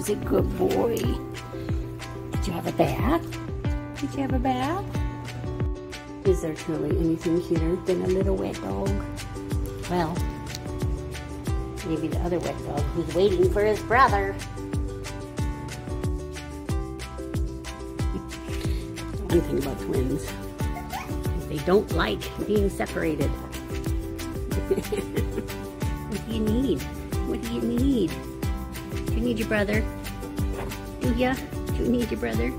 was a good boy. Did you have a bath? Did you have a bath? Is there truly anything cuter than a little wet dog? Well, maybe the other wet dog who's waiting for his brother. One thing about twins, they don't like being separated. what do you need? What do you need? Need your brother? Do ya? Do you need your brother?